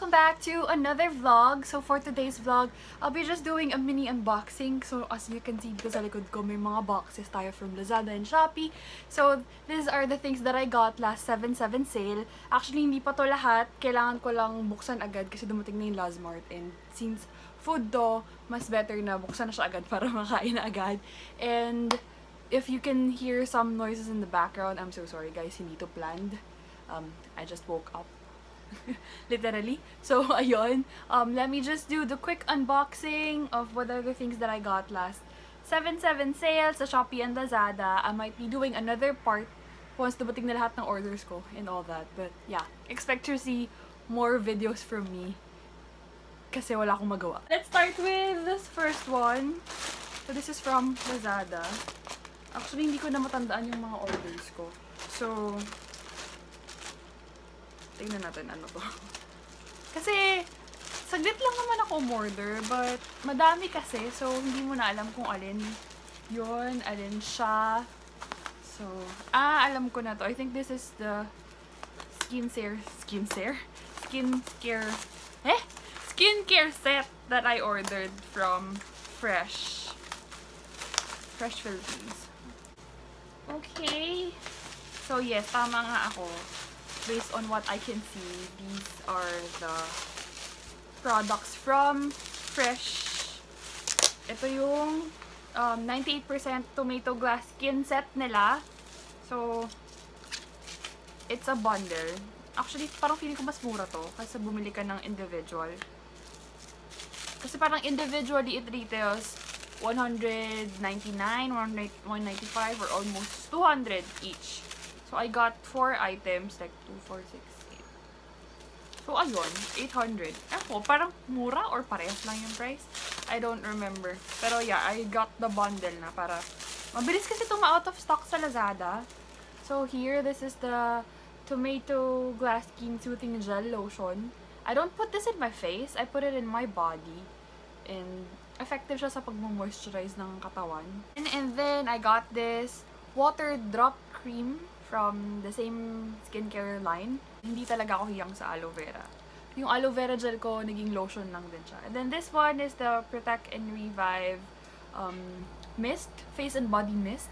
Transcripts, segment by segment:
welcome back to another vlog. So for today's vlog, I'll be just doing a mini unboxing. So as you can see dito sa likod ko, may mga boxes tayo from Lazada and Shopee. So these are the things that I got last 7-7 sale. Actually, hindi pa to lahat. Kailangan ko lang buksan agad kasi dumating na yung Lazmart. And since food to, mas better na buksan na siya agad para makain na agad. And if you can hear some noises in the background, I'm so sorry guys, hindi to planned. Um, I just woke up. literally. So, ayun. Um, let me just do the quick unboxing of what are the things that I got last 7-7 sales sa Shopee and Lazada. I might be doing another part once dumating na lahat ng orders ko and all that. But, yeah. Expect to see more videos from me kasi wala akong magawa. Let's start with this first one. So, this is from Lazada. Actually, hindi ko na matandaan yung mga orders ko. So, tingnan natin ano to. Kasi, saglit lang naman ako umorder, but madami kasi, so hindi mo na alam kung alin yun, alin siya. So, ah, alam ko na to. I think this is the skincare, skincare? Skincare, eh? Skincare set that I ordered from Fresh. Fresh Philippines. Okay. So, yes, tama nga ako based on what I can see, these are the products from Fresh. Ito yung um, 98% tomato glass skin set nila. So, it's a bundle. Actually, parang feeling ko mas mura to kasi bumili ka ng individual. Kasi parang individually it retails 199, 195, or almost 200 each. So, I got 4 items, like 2, 4, 6, 8. So, ayun, 800. Ako, parang mura or parehas lang yung price? I don't remember. Pero yeah, I got the bundle na para... Mabilis kasi itong out of stock sa Lazada. So, here, this is the Tomato Glass Skin Soothing Gel Lotion. I don't put this in my face. I put it in my body. And effective siya sa pag-moisturize ng katawan. And, and then, I got this water drop cream from the same skincare line. Hindi talaga ako hiyang sa aloe vera. Yung aloe vera gel ko, naging lotion lang din siya. And then this one is the Protect and Revive um, Mist. Face and Body Mist.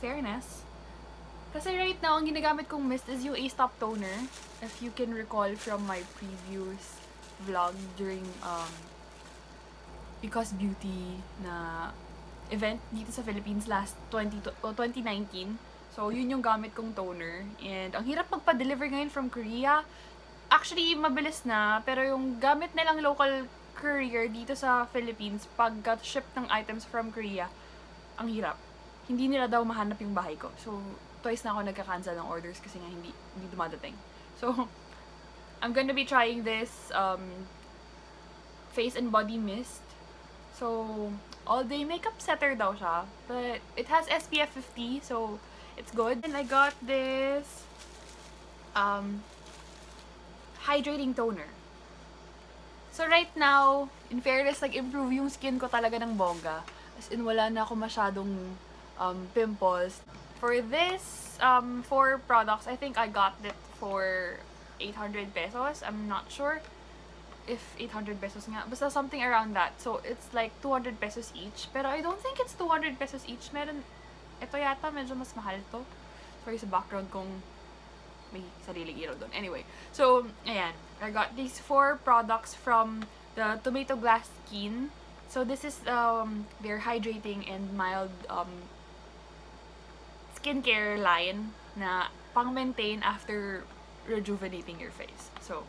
Fairness. Kasi right now, ang ginagamit kong mist is yung A-Stop Toner. If you can recall from my previous vlog during um, Because Beauty na event dito sa Philippines last 20 to, 2019 So, yun yung gamit kong toner. And, ang hirap magpa-deliver ngayon from Korea. Actually, mabilis na. Pero yung gamit nilang local courier dito sa Philippines, pag ship ng items from Korea, ang hirap. Hindi nila daw mahanap yung bahay ko. So, twice na ako nagka-cancel ng orders kasi nga hindi, hindi dumadating. So, I'm gonna be trying this um, face and body mist. So, all-day makeup setter daw siya. But, it has SPF 50, so, It's good. And I got this um, hydrating toner. So right now, in fairness, nag-improve yung skin ko talaga ng bongga. As in, wala na ako masyadong um, pimples. For this, um, four products, I think I got it for 800 pesos. I'm not sure if 800 pesos nga. Basta something around that. So, it's like 200 pesos each. Pero I don't think it's 200 pesos each. Meron, ito yata medyo mas mahal to. Sorry sa background kung may sariling ilaw doon. Anyway, so, ayan. I got these four products from the Tomato Glass Skin. So, this is um, their hydrating and mild um, skincare line na pang-maintain after rejuvenating your face. So,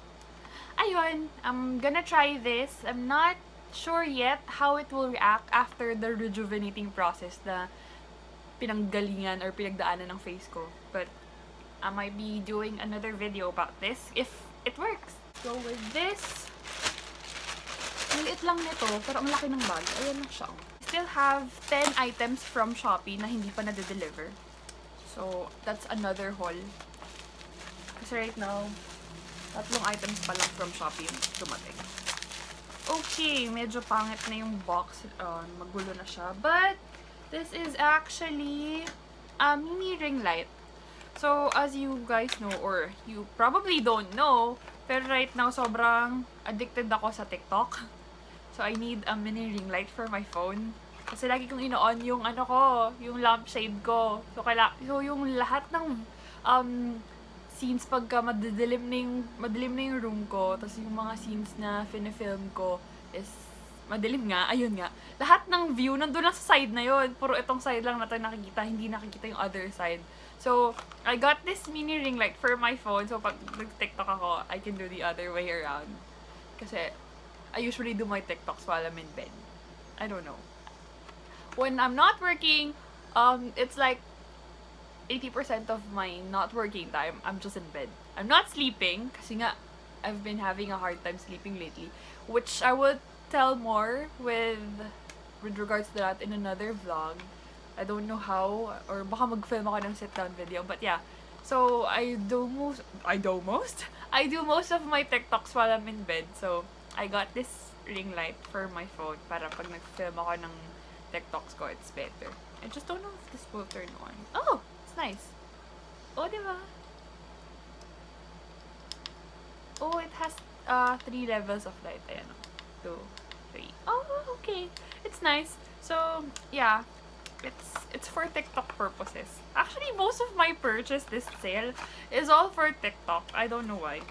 ayun. I'm gonna try this. I'm not sure yet how it will react after the rejuvenating process na pinanggalingan or pinagdaanan ng face ko. But, I might be doing another video about this if it works. So, with this, maliit lang nito, pero ang laki ng bag. Ayan na siya. Still have 10 items from Shopee na hindi pa na-deliver. So, that's another haul. Kasi right now, tatlong items pa lang from Shopee yung dumating. Okay, medyo pangit na yung box. Uh, magulo na siya. But, This is actually a mini ring light. So, as you guys know, or you probably don't know, Pero right now, sobrang addicted ako sa TikTok. So, I need a mini ring light for my phone. Kasi lagi kong ino-on yung ano ko, yung lampshade ko. So, kaila so yung lahat ng um, scenes pagka madidilim na yung, madilim na yung room ko, tapos yung mga scenes na film ko is madilim nga, ayun nga. Lahat ng view, nandun lang sa side na yon Puro itong side lang natin nakikita, hindi nakikita yung other side. So, I got this mini ring light for my phone. So, pag nag-TikTok ako, I can do the other way around. Kasi, I usually do my TikToks while I'm in bed. I don't know. When I'm not working, um, it's like 80% of my not working time, I'm just in bed. I'm not sleeping, kasi nga, I've been having a hard time sleeping lately. Which I would tell more with with regards to that in another vlog. I don't know how, or baka mag-film ako ng sit-down video. But yeah, so I do most, I do most? I do most of my TikToks while I'm in bed. So, I got this ring light for my phone para pag nag-film ako ng TikToks ko, it's better. I just don't know if this will turn on. Oh! It's nice. Oh, diba? Oh, it has uh, three levels of light. Ayan, oh. two, three. Oh, okay. It's nice. So, yeah. It's it's for TikTok purposes. Actually, most of my purchase this sale is all for TikTok. I don't know why.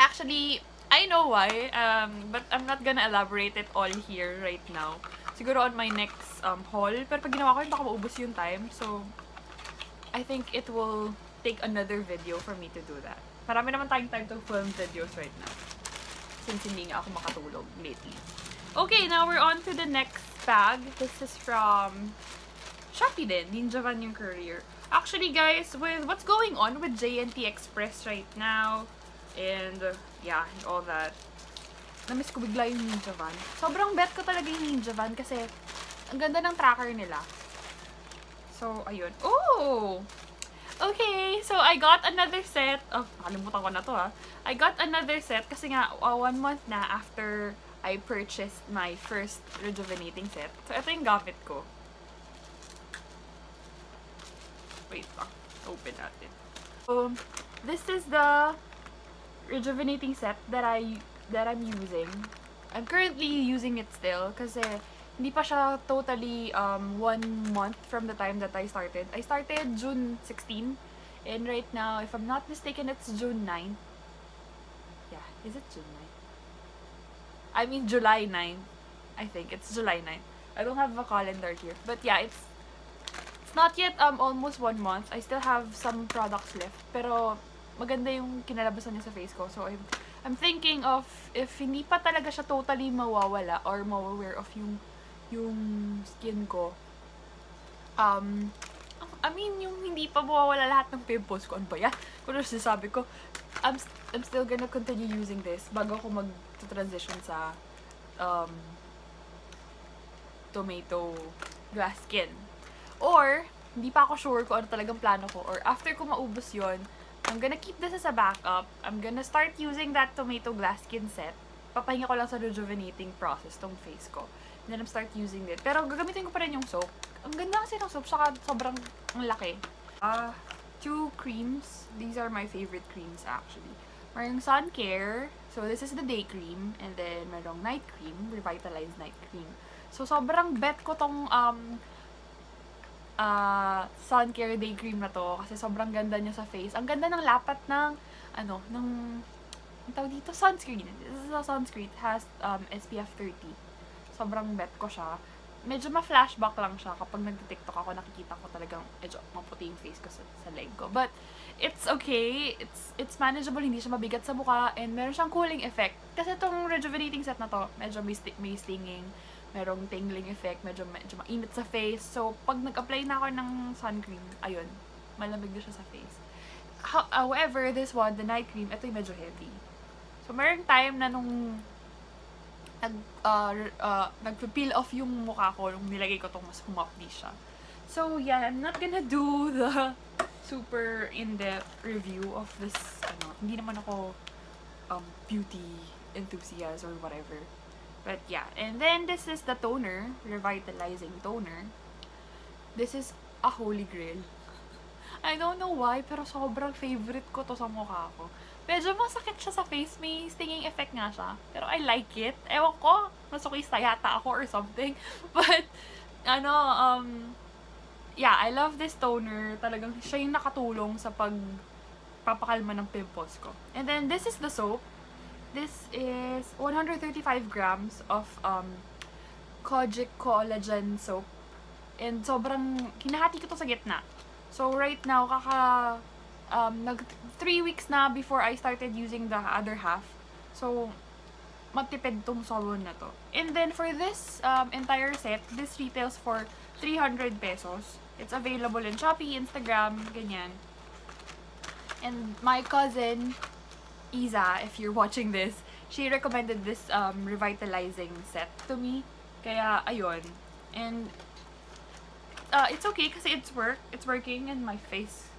Actually, I know why, um, but I'm not gonna elaborate it all here right now. Siguro on my next um, haul. Pero pag ginawa ko yun, baka maubos yung time. So, I think it will take another video for me to do that. Marami naman tayong time to film videos right now. Since hindi nga ako makatulog lately. Okay, now we're on to the next bag. This is from Shopee din. Ninja Van yung courier. Actually, guys, with what's going on with JNT Express right now, and yeah, and all that, namiss ko bigla yung Ninja Van. Sobrang bet ko talaga yung Ninja Van kasi ang ganda ng tracker nila. So, ayun. Oh! Okay, so I got another set of, nakalimutan ko na to ha. I got another set kasi nga uh, one month na after I purchased my first rejuvenating set. So, ito yung gamit ko. Wait lang. Open natin. So, this is the rejuvenating set that I that I'm using. I'm currently using it still kasi hindi pa siya totally um, one month from the time that I started. I started June 16 and right now, if I'm not mistaken, it's June 9. Yeah, is it June 9? I mean July 9. I think it's July 9. I don't have a calendar here. But yeah, it's it's not yet um almost one month. I still have some products left. Pero maganda yung kinalabasan niya sa face ko. So I'm I'm thinking of if hindi pa talaga siya totally mawawala or mawaware of yung yung skin ko. Um, I mean, yung hindi pa mawawala lahat ng pimples ko. Ano ba yan? Kung ano sinasabi ko, I'm, I'm still gonna continue using this bago ako mag-transition sa um, tomato glass skin. Or, hindi pa ako sure kung ano talagang plano ko. Or after ko maubos yon I'm gonna keep this as a backup. I'm gonna start using that tomato glass skin set. Papahinga ko lang sa rejuvenating process tong face ko. And then I'm start using it. Pero gagamitin ko pa rin yung soap. Ang ganda kasi ng soap, saka sobrang ang laki. Uh, two creams. These are my favorite creams actually. Merong sun care. So this is the day cream. And then merong night cream. Revitalized night cream. So sobrang bet ko tong um, uh, sun care day cream na to. Kasi sobrang ganda niya sa face. Ang ganda ng lapat ng ano, ng ang tawag dito, sunscreen. This is a sunscreen. It has um, SPF 30 sobrang bet ko siya. Medyo ma-flashback lang siya kapag nag-tiktok ako, nakikita ko talagang medyo maputi yung face ko sa, sa leg ko. But, it's okay. It's it's manageable. Hindi siya mabigat sa mukha. And meron siyang cooling effect. Kasi itong rejuvenating set na to, medyo may, st may stinging. Merong tingling effect. Medyo, medyo mainit sa face. So, pag nag-apply na ako ng sun cream, ayun, malamig na siya sa face. However, this one, the night cream, ito yung medyo heavy. So, meron time na nung nag, uh, uh, nag-peel off yung mukha ko nung nilagay ko itong mas humapdi siya. So, yeah, I'm not gonna do the super in-depth review of this, ano, hindi naman ako um, beauty enthusiast or whatever. But yeah, and then this is the toner, revitalizing toner. This is a holy grail. I don't know why, pero sobrang favorite ko to sa mukha ko. Medyo masakit siya sa face. May stinging effect nga siya. Pero I like it. Ewan ko, masukista yata ako or something. But, ano, um, yeah, I love this toner. Talagang siya yung nakatulong sa pag papakalma ng pimples ko. And then, this is the soap. This is 135 grams of um, Kojic Collagen Soap. And sobrang, kinahati ko to sa gitna. So, right now, kaka, um, nag, three weeks na before I started using the other half. So, matipid tong sabon na to. And then, for this um, entire set, this retails for 300 pesos. It's available in Shopee, Instagram, ganyan. And my cousin, Isa, if you're watching this, she recommended this um, revitalizing set to me. Kaya, ayun. And, uh, it's okay kasi it's work. It's working in my face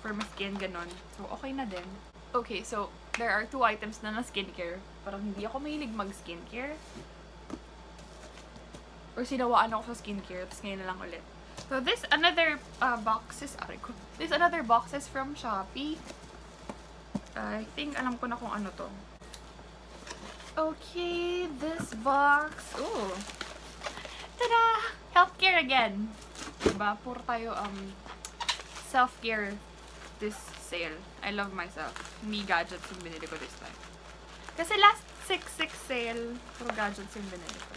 for my skin, ganon. So, okay na din. Okay, so, there are two items na na skincare. Parang hindi ako mahilig mag-skincare. Or sinawaan ako sa skincare, tapos ngayon na lang ulit. So, this another uh, boxes, aray ko. This another boxes from Shopee. I think alam ko na kung ano to. Okay, this box. Ooh. Tada! Healthcare again. Diba? Puro tayo um, self-care this sale. I love myself. Me gadgets yung binili ko this time. Kasi last 6-6 sale, puro gadgets yung binili ko.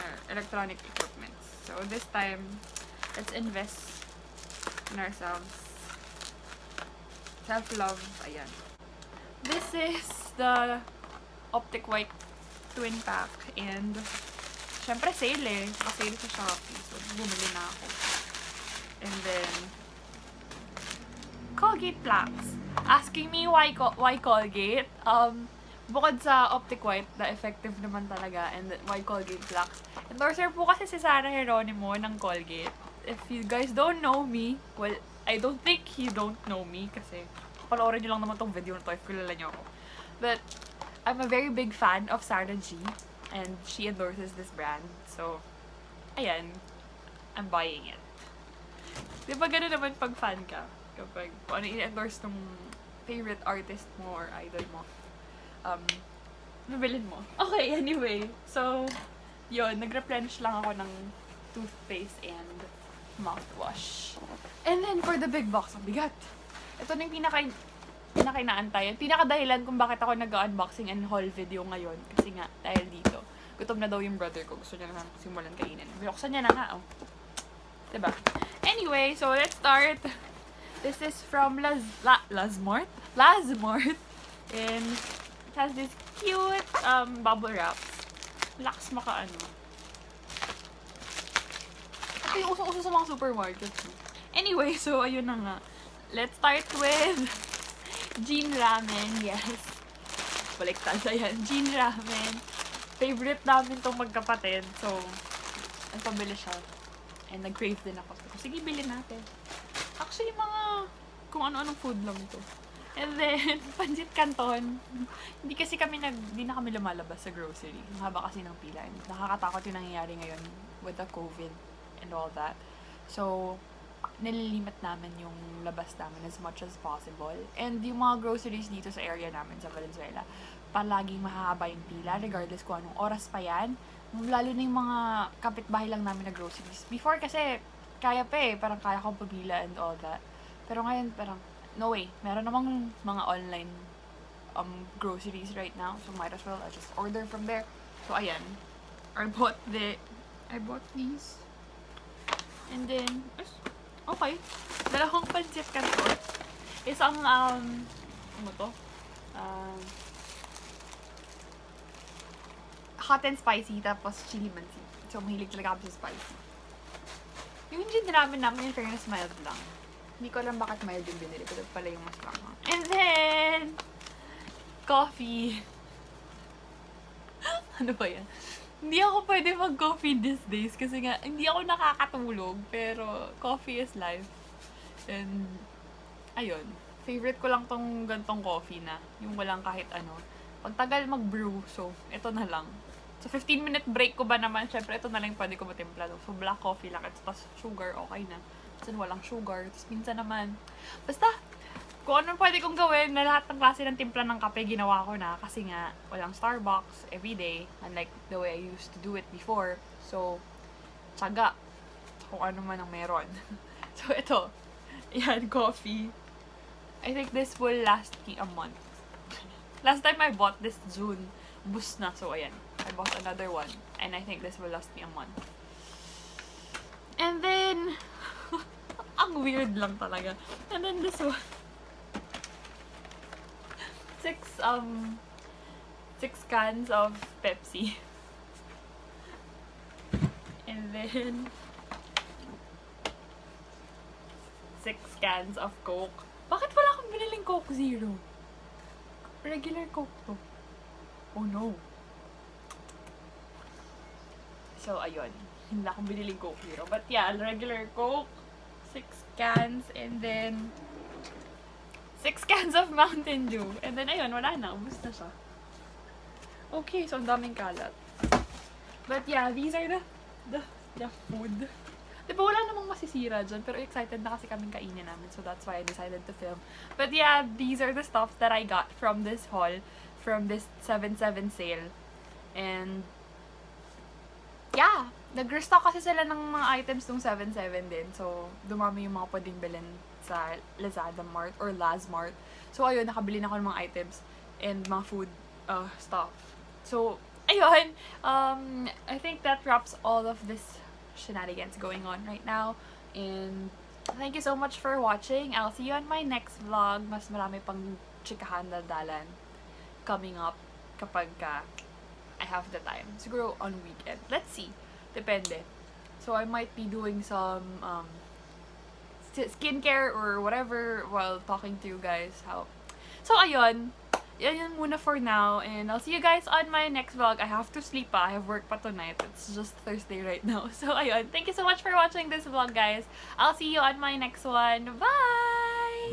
Uh, electronic equipments. So this time, let's invest in ourselves. Self-love. Ayan. This is the Optic White Twin Pack. And, syempre sale eh. Naka-sale sa Shopee. So, bumili na ako. And then, Colgate Plaques. Asking me why why Colgate? Um, bukod sa Optic White, na effective naman talaga, and why Colgate Plaques. Endorser po kasi si Sarah Geronimo ng Colgate. If you guys don't know me, well, I don't think you don't know me kasi panoorin nyo lang naman tong video na to if kilala nyo ako. But, I'm a very big fan of Sarah G. And she endorses this brand. So, ayan. I'm buying it. Di ba gano'n naman pag fan ka? Kapag kung ano i-endorse ng favorite artist mo or idol mo. Um, bibilin mo. Okay, anyway. So, yun. Nag-replenish lang ako ng toothpaste and mouthwash. And then, for the big box, ang bigat. Ito na yung pinaka pinaka-inaantay. Pinaka-dahilan kung bakit ako nag-unboxing and haul video ngayon. Kasi nga, dahil dito. Gutom na daw yung brother ko. Gusto niya na simulan kainin. Binuksan niya na nga, oh. Diba? Anyway, so let's start. This is from Laz... La, Lazmart? Lazmart. And it has this cute um, bubble wraps. Lakas maka ano. Ito yung uso-uso sa mga supermarkets. Anyway, so ayun na nga. Let's start with Jean Ramen. Yes. Baliktad. Ayan. Jean Ramen. Favorite namin tong magkapatid. So, ang pabili siya. And nag-crave din ako. Sige, bilhin natin. Actually, mga kung ano-anong food lang to. And then, Panjit Canton. hindi kasi kami nag, hindi na kami lumalabas sa grocery. Haba kasi ng pila. And nakakatakot yung nangyayari ngayon with the COVID and all that. So, nililimit namin yung labas namin as much as possible. And yung mga groceries dito sa area namin sa Valenzuela, palaging mahaba yung pila, regardless kung anong oras pa yan. Lalo na yung mga kapitbahay lang namin na groceries. Before kasi, kaya pa eh, parang kaya kong pabila and all that. Pero ngayon, parang, no way. Meron namang mga online um, groceries right now. So, might as well I just order from there. So, ayan. I bought the, I bought these. And then, okay. Dalawang pancit canton. Isang, um, ano to? Um, hot and spicy, tapos chili mansi. So, mahilig talaga kami sa spicy. Yung gin ramen namin, in fairness, mild lang. Hindi ko alam bakit mild yung binili ko. pala yung mas langhang. And then, coffee. ano ba yan? Hindi ako pwede mag-coffee these days kasi nga, hindi ako nakakatulog. Pero, coffee is life. And, ayun. Favorite ko lang tong gantong coffee na. Yung walang kahit ano. Pagtagal mag-brew, so, ito na lang. So, 15-minute break ko ba naman, syempre, ito na lang pwede ko matimpla. So, black coffee lang. At tapos, sugar, okay na. Minsan walang sugar. Tapos minsan naman, basta, kung anong pwede kong gawin na lahat ng klase ng timpla ng kape, ginawa ko na. Kasi nga, walang Starbucks everyday. Unlike the way I used to do it before. So, tsaga. Kung ano man ang meron. so, ito. Yan, coffee. I think this will last me a month. Last time I bought this June, bus na. So, ayan. I bought another one. And I think this will last me a month. And then, ang weird lang talaga. And then this one. Six, um, six cans of Pepsi. And then, six cans of Coke. Bakit wala akong biniling Coke Zero? Regular Coke to. Oh no. So, ayun. Hindi na akong biniling Coke Zero. But yeah, regular Coke, six cans, and then six cans of Mountain Dew. And then, ayun, wala na. Ubus na siya. Okay, so ang daming kalat. But yeah, these are the, the, the food. Di ba wala namang masisira dyan, pero excited na kasi kaming kainin namin, so that's why I decided to film. But yeah, these are the stuff that I got from this haul, from this 7-7 sale. And, yeah, nag-restock kasi sila ng mga items nung 7-7 din, so dumami yung mga pwedeng bilhin sa Lazada Mart or Lazmart. So ayun, nakabili na ako ng mga items and mga food uh, stuff. So, ayun, um, I think that wraps all of this shenanigans going on right now. And thank you so much for watching. I'll see you on my next vlog. Mas marami pang chikahan na dalan coming up kapag ka Have the time. Siguro on weekend. Let's see. Depende. So I might be doing some um, skincare or whatever while talking to you guys. How? So ayun. Yan yun muna for now. And I'll see you guys on my next vlog. I have to sleep pa. I have work pa tonight. It's just Thursday right now. So, ayun. Thank you so much for watching this vlog, guys. I'll see you on my next one. Bye!